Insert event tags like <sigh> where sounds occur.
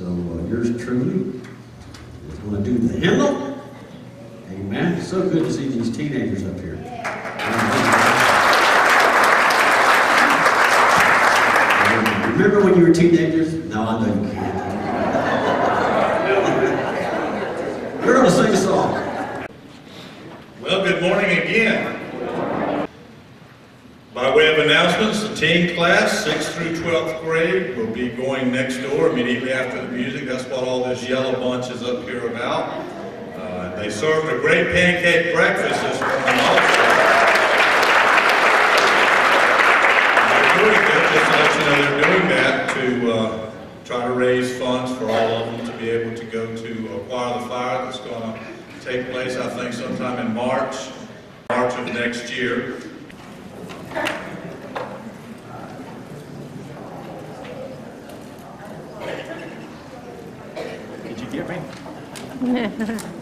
So uh, yours truly is going to do the hymnal. Amen. So good to see these teenagers up here. Remember when you were teenagers? No, I know you can't. We're going to sing a song. Well, good morning again. By way of announcements, the teen class, 6th through 12th grade, will be going next door immediately after the music. That's what all this yellow bunch is up here about. Uh, They served a great pancake breakfast this morning they're doing that to uh, try to raise funds for all of them to be able to go to acquire the fire that's going to take place, I think, sometime in March, March of next year. Did you get me? <laughs>